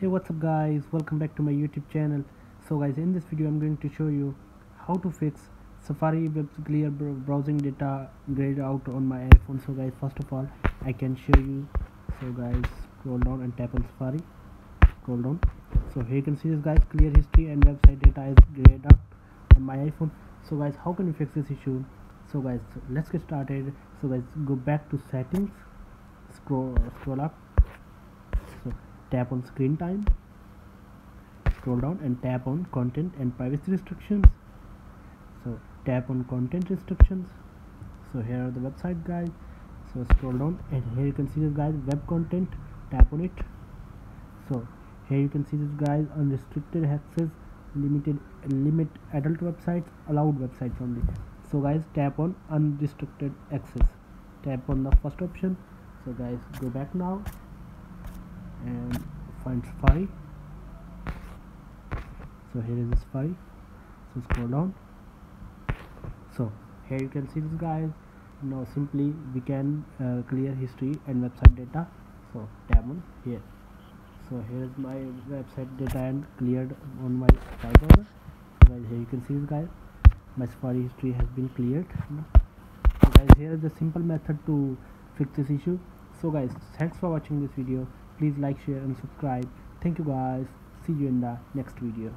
hey what's up guys? Welcome back to my youtube channel. So guys in this video i'm going to show you how to fix safari web clear browsing data grayed out on my iphone. So guys first of all i can show you. So guys scroll down and tap on safari. Scroll down. So here you can see this guys clear history and website data is grayed out on my iphone. So guys how can you fix this issue? So guys let's get started. So guys go back to settings. Scroll scroll up tap on screen time scroll down and tap on content and privacy restrictions. So tap on content restrictions. So here are the website guys so scroll down and here you can see this guys web content tap on it. So here you can see this guys unrestricted access limited limit adult websites allowed websites only. So guys tap on unrestricted access. Tap on the first option. So guys go back now find Safari so here is the Safari so scroll down. So here you can see this guys. Now simply we can uh, clear history and website data. So tap on here. So here is my website data and cleared on my browser. So guys here you can see this guys. My Safari history has been cleared. So guys here is the simple method to fix this issue. So guys thanks for watching this video please like share and subscribe. Thank you guys. See you in the next video